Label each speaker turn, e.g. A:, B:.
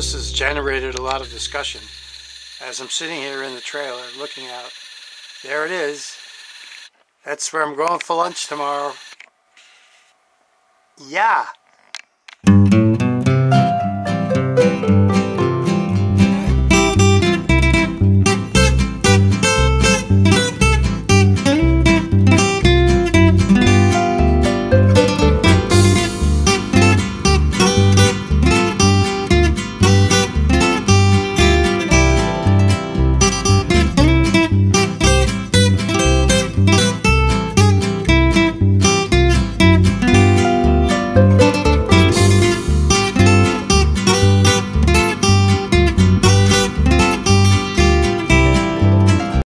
A: this has generated a lot of discussion. As I'm sitting here in the trailer looking out, there it is. That's where I'm going for lunch tomorrow. Yeah.